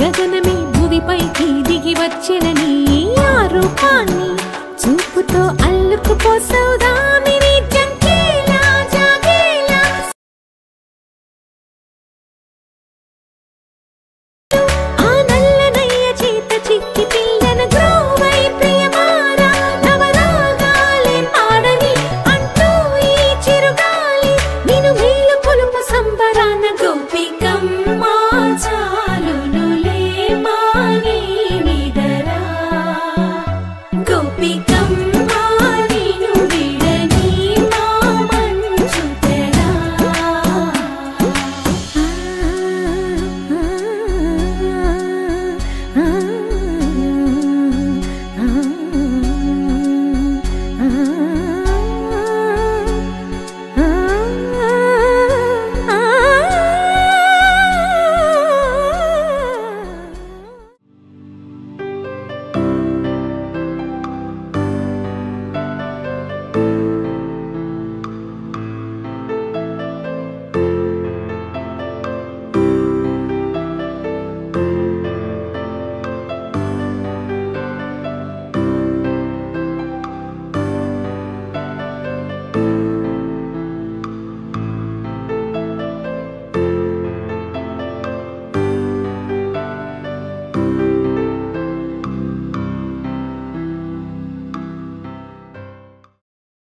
గగనమే భువిపైకి దిగి వచ్చిన నీ ఆ రూపాన్ని చూపుతో అల్లుకుపోసౌదా